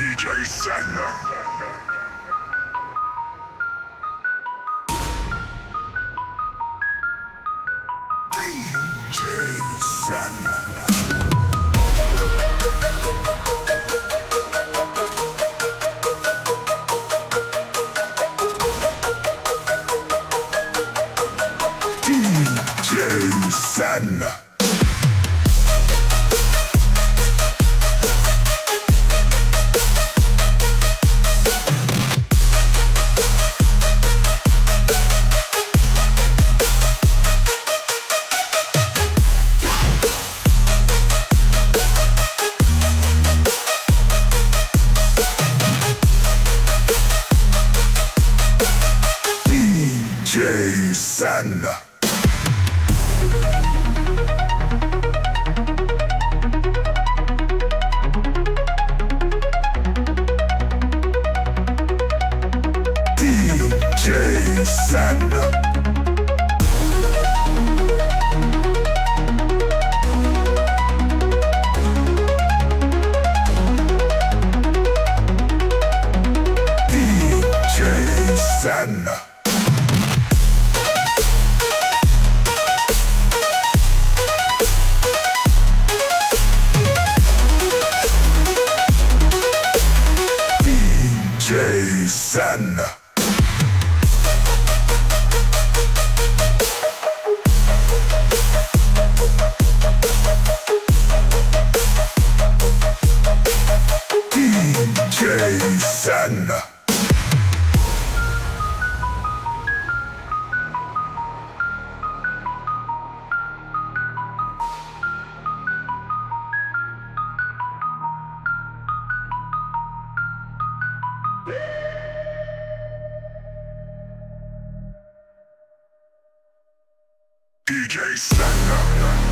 DJ Sander. Jason. Listen. DJ Sen. Sen. Nation. DJ Sander.